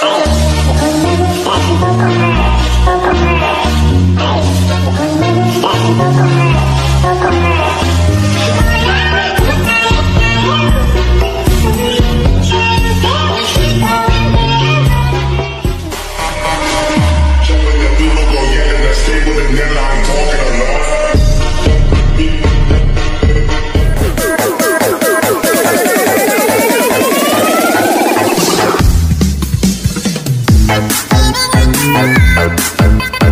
Thank you. Gonna break the